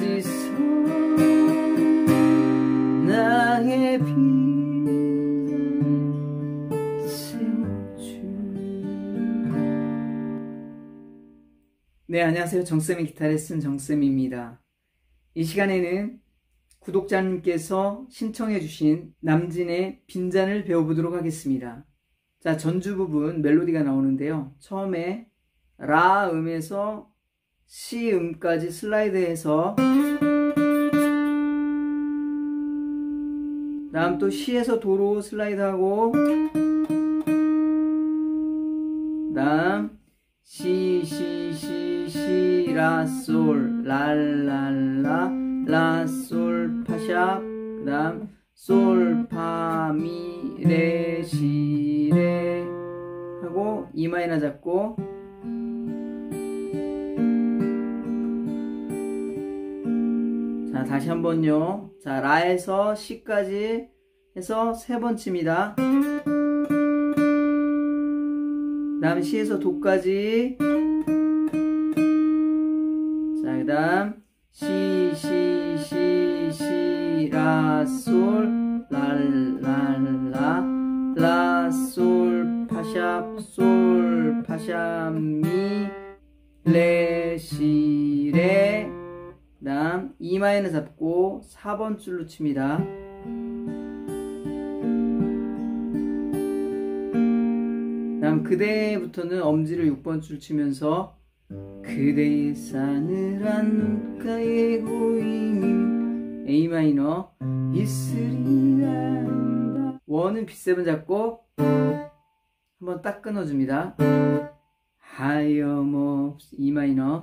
나머지서 나의 채워줄 네 안녕하세요 정쌤의 기타 레슨 정쌤입니다 이 시간에는 구독자님께서 신청해 주신 남진의 빈잔을 배워보도록 하겠습니다. 자, 전주 부분 멜로디가 나오는데요. 처음에 라 음에서 시 음까지 슬라이드해서 다음 또 시에서 도로 슬라이드하고 다음 시, 시, 시, 시, 라, 솔, 랄랄라, 라, 솔, 파샵, 그 다음 솔, 파, 미, 레, 시, 레 하고 이 마이너 잡고 자 다시 한번요. 자 라에서 시까지 해서 세번 칩니다. 다음 시에서 도까지. 자 그 다음 시 시 시 시 라 솔 랄 랄 라 라 솔 파샵 솔 파샵 미 레 시 레 다음 이 마이너 잡고 4번 줄로 칩니다. 다음 그대부터는 엄지를 6번 줄 치면서 그대의 싸늘한 눈가에 고인 A 마이너 있으리라 원은 B7 잡고 한번 딱 끊어줍니다. 하염없 E 마이너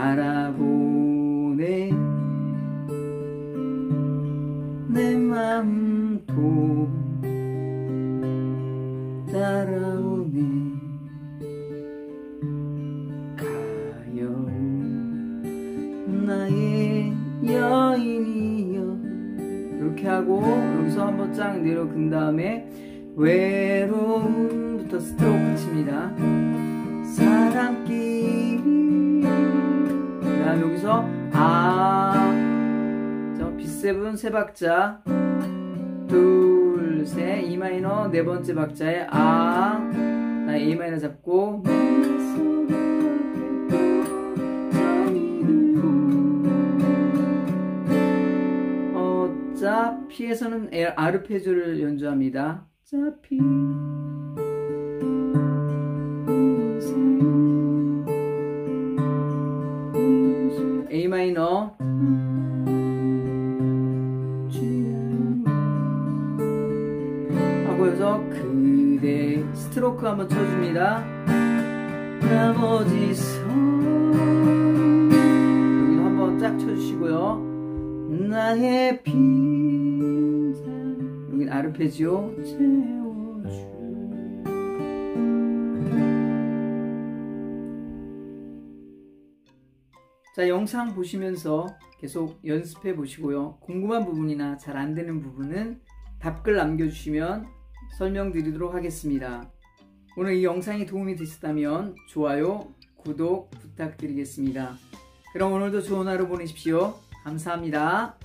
바라보네. 내 맘도 따라오네. 가여운 나의 여인이여. 이렇게 하고 여기서 한번 쫙 내려 근 다음에 외로움부터 스트로크 칩니다. 사랑길 그 다음 여기서 아. B7 세 박자. 둘, 셋, E 마이너 네 번째 박자에 아, 나 A 마이너 잡고. 어차피에서는 아르페지오를 연주합니다. 어차피 하고 여기서 그대 스트로크 한번 쳐줍니다. 나머지서 여기도 한번 쫙 쳐주시고요. 나의 빈잔 여기 아르페지오 채워줄 자 영상 보시면서 계속 연습해 보시고요. 궁금한 부분이나 잘 안 되는 부분은 답글 남겨주시면 설명드리도록 하겠습니다. 오늘 이 영상이 도움이 되셨다면 좋아요, 구독 부탁드리겠습니다. 그럼 오늘도 좋은 하루 보내십시오. 감사합니다.